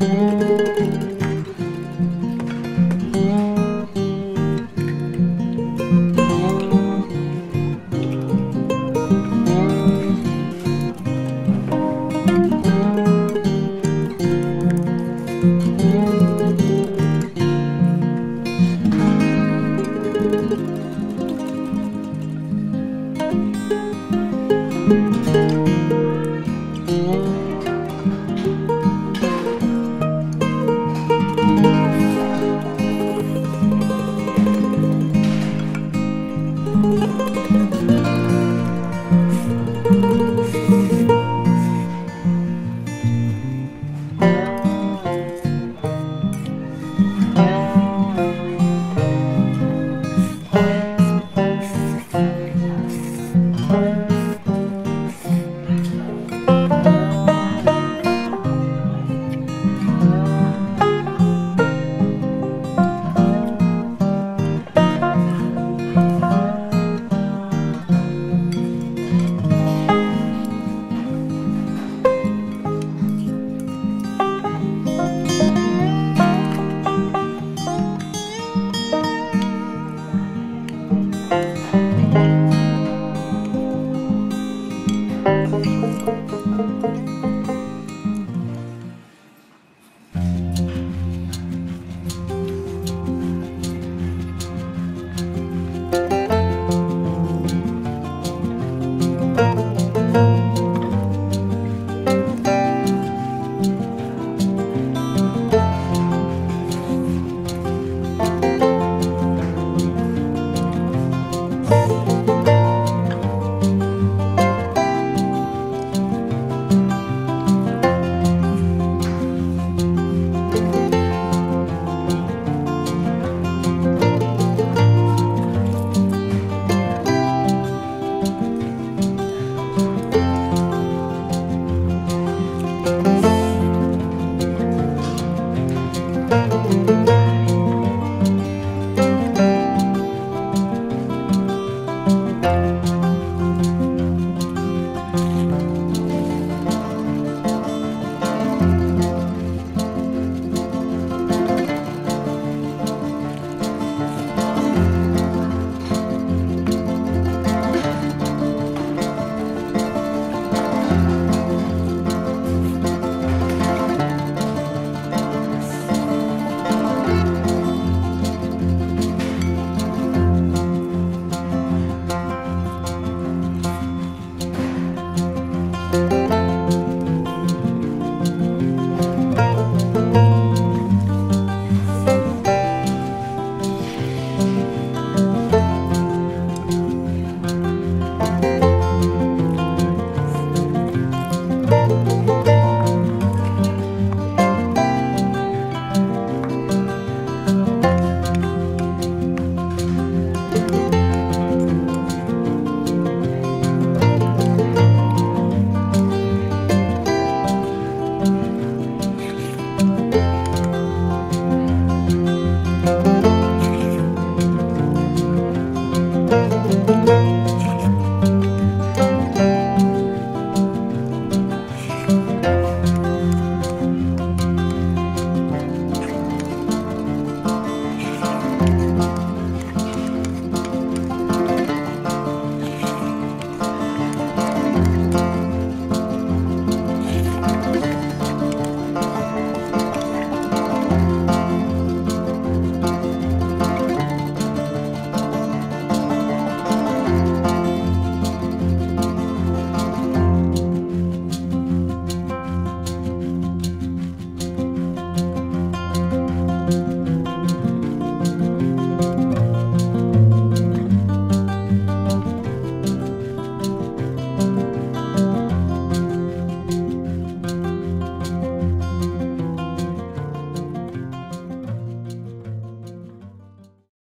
Música